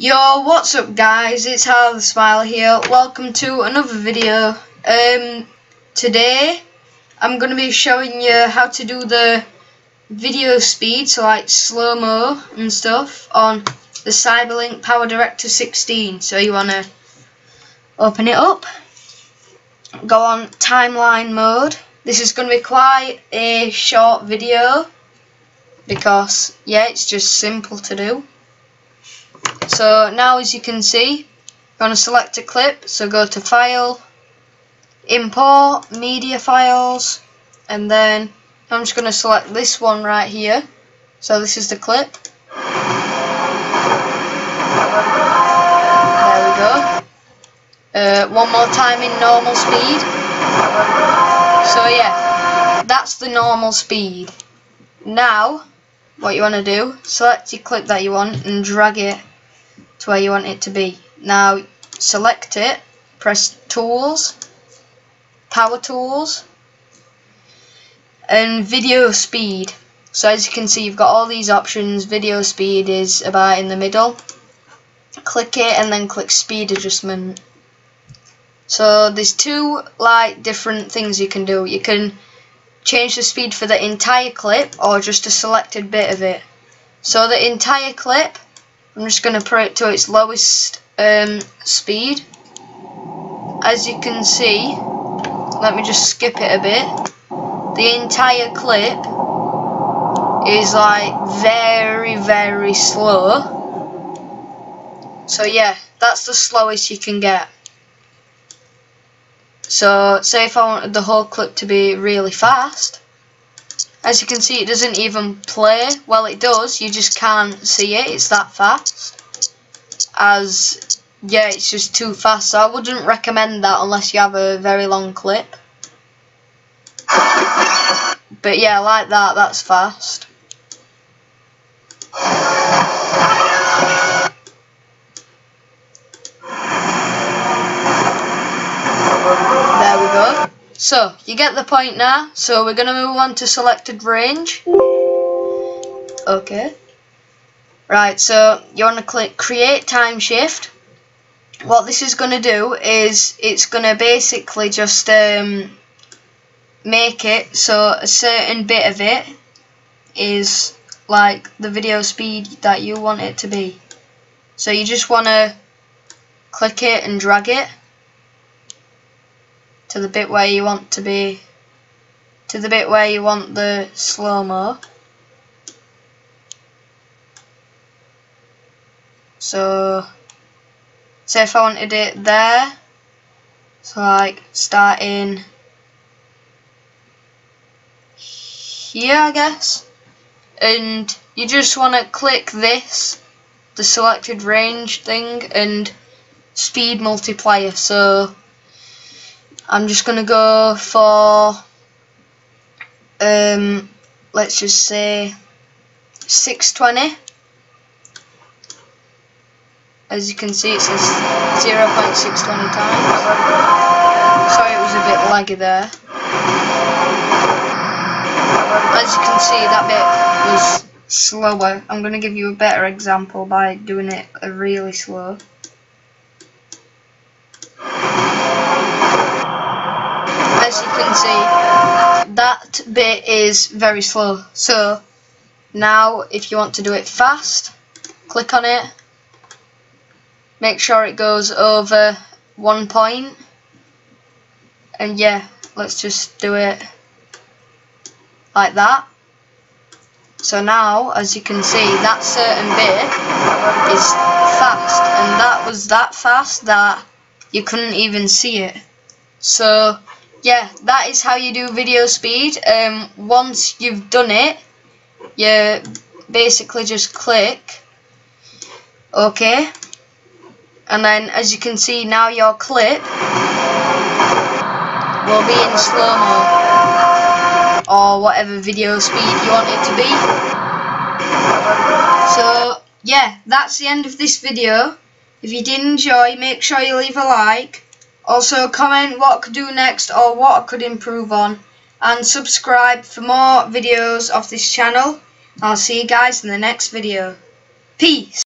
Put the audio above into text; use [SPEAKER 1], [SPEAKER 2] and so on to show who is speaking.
[SPEAKER 1] Yo, what's up guys? It's Harley the Smiler here. Welcome to another video. Um, today I'm going to be showing you how to do the video speed, so like slow-mo and stuff, on the Cyberlink Power Director 16. So you want to open it up, go on timeline mode. This is going to be quite a short video because, yeah, it's just simple to do. So now as you can see, you want to select a clip, so go to File, Import, Media Files, and then I'm just going to select this one right here. So this is the clip. There we go. Uh, one more time in normal speed. So yeah, that's the normal speed. Now, what you want to do, select your clip that you want and drag it to where you want it to be. Now select it, press tools, power tools, and video speed. So as you can see you've got all these options, video speed is about in the middle. Click it and then click speed adjustment. So there's two like different things you can do. You can change the speed for the entire clip or just a selected bit of it. So the entire clip I'm just going to put it to its lowest um, speed. As you can see, let me just skip it a bit. The entire clip is like very, very slow. So yeah, that's the slowest you can get. So say if I wanted the whole clip to be really fast, as you can see, it doesn't even play. Well, it does. You just can't see it. It's that fast. As, yeah, it's just too fast. So I wouldn't recommend that unless you have a very long clip. But yeah, like that, that's fast. There we go. So, you get the point now. So, we're going to move on to selected range. Okay. Right, so you want to click create time shift. What this is going to do is it's going to basically just um, make it so a certain bit of it is like the video speed that you want it to be. So you just want to click it and drag it to the bit where you want to be to the bit where you want the slow-mo. So say if I wanted it there so like starting here I guess and you just want to click this the selected range thing and speed multiplier. So I'm just gonna go for um let's just say 620 as you can see it says 0.620 times sorry it was a bit laggy there. As you can see that bit was slower. I'm gonna give you a better example by doing it really slow as you can see that bit is very slow. So now if you want to do it fast click on it. Make sure it goes over one point. And yeah let's just do it like that. So now as you can see that certain bit is fast. And that was that fast that you couldn't even see it. So yeah, that is how you do video speed. Um, once you've done it, you basically just click OK. And then as you can see now your clip will be in slow-mo or whatever video speed you want it to be. So yeah, that's the end of this video. If you did enjoy, make sure you leave a like. Also comment what could do next or what I could improve on and subscribe for more videos of this channel. I'll see you guys in the next video. Peace!